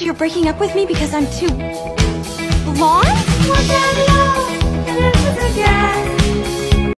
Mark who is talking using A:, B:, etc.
A: You're breaking up with me because I'm too